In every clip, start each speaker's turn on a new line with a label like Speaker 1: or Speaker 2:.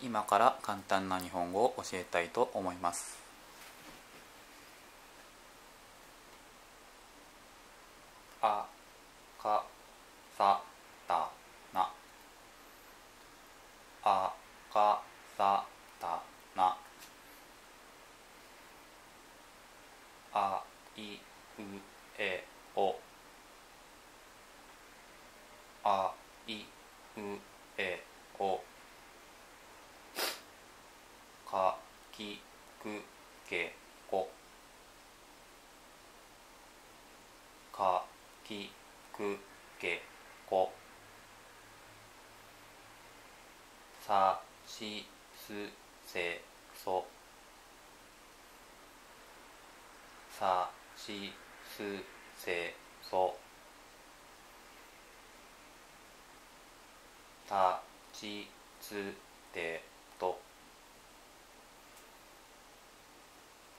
Speaker 1: 今から簡単な日本語を教えたいと思います。あかさたな。あかさたな。あいうえおあいうえおかきくけこかきくけこさしすせそ。さしすせそ。たちつてと。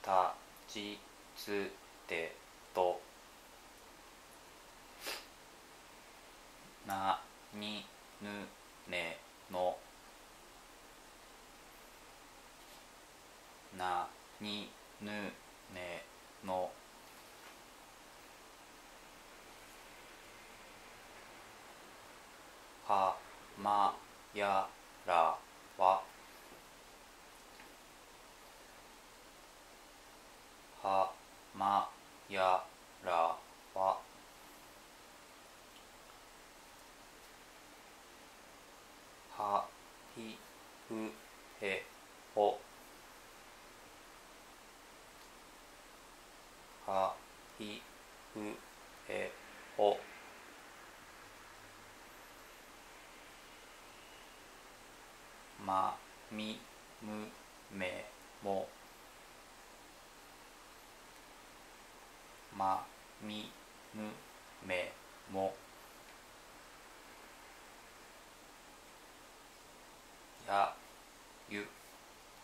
Speaker 1: たちつてと。なにぬねのなにぬねの。はまやらはまやらわはひふへほ。はひふへほ。まみむめも。まみむめも。やゆ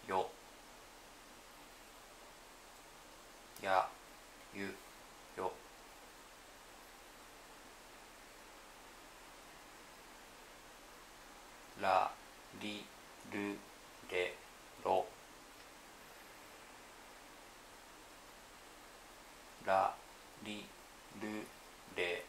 Speaker 1: よやゆよ。らりるれろらりるれろ